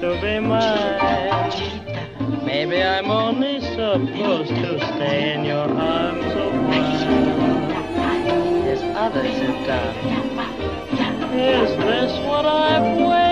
to be mine. Maybe I'm only supposed to stay in your arms a while, as others have done. Is this what I've waited?